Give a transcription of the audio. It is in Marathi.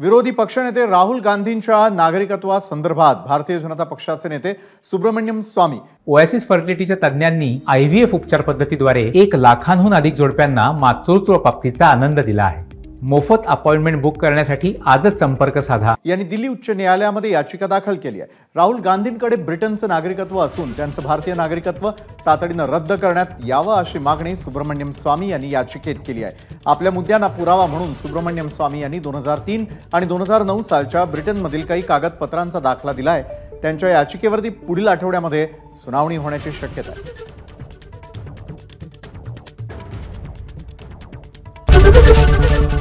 विरोधी पक्षनेते राहुल गांधींच्या नागरिकत्वासंदर्भात भारतीय जनता पक्षाचे नेते सुब्रमण्यम स्वामी. ओएसिस फर्टिलिटीच्या तज्ज्ञांनी आय व्ही एफ उपचार पद्धतीद्वारे एक लाखांहून अधिक जोडप्यांना मातृत्व प्राप्तीचा आनंद दिला आहे. मोफत अपॉइंटमेंट बुक करण्यासाठी आजच संपर्क साधा. यांनी दिल्ली उच्च न्यायालयामध्ये याचिका दाखल केली आहे. राहुल गांधींकडे ब्रिटनचं नागरिकत्व असून त्यांचं भारतीय नागरिकत्व तातडीनं रद्द करण्यात यावं अशी मागणी सुब्रमण्यम स्वामी यांनी याचिकेत केली आहे. आपल्या मुद्द्यांना पुरावा म्हणून सुब्रमण्यम स्वामी यांनी दोन हजार तीन आणि दोन हजार नऊ सालच्या ब्रिटनमधील काही कागदपत्रांचा दाखला दिला आहे त्यांच्या याचिकेवरती पुढील आठवड्यामध्ये सुनावणी होण्याची शक्यता आहे.